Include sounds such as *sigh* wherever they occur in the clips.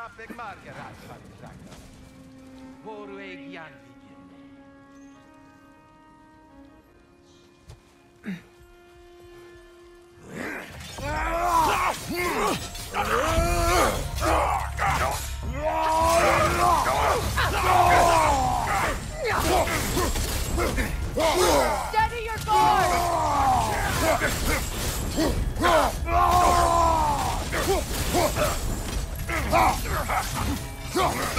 traffic Voru eig janvigin. Steady your guard! *laughs* Ha!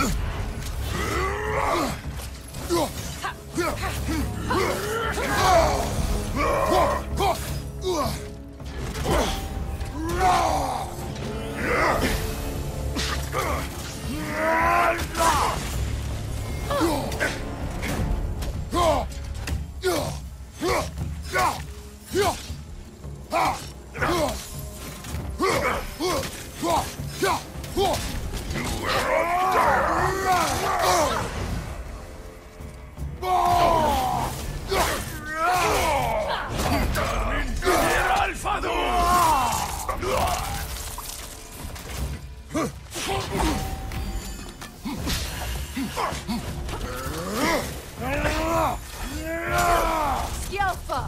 Skialfa!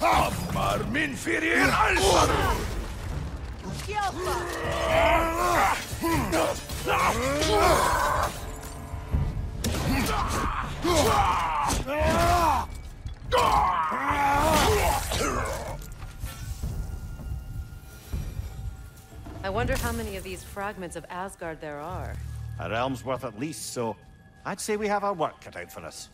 Amar min ferier alfa! Skialfa! I wonder how many of these fragments of Asgard there are. A realm's worth at least, so I'd say we have our work cut out for us.